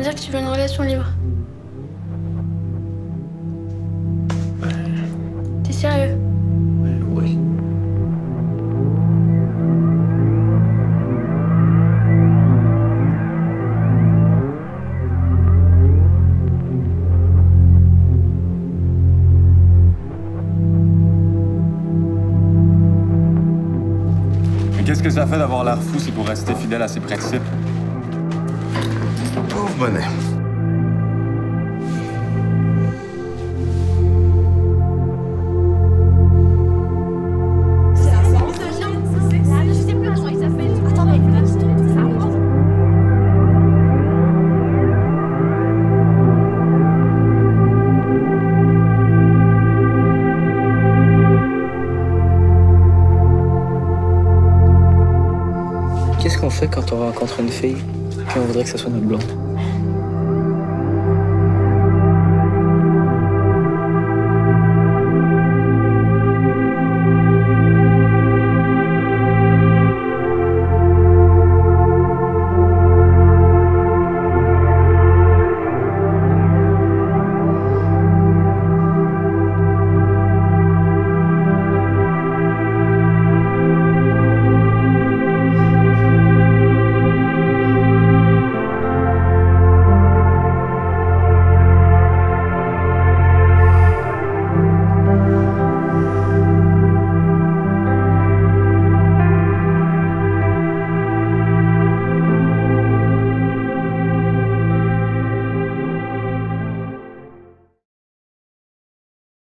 dire que tu veux une relation libre. T'es sérieux? Oui. Mais qu'est-ce que ça fait d'avoir l'air fou si pour rester fidèle à ses principes? Bonnet. Qu'est-ce qu'on fait quand on rencontre une fille puis on voudrait que ce soit notre blonde?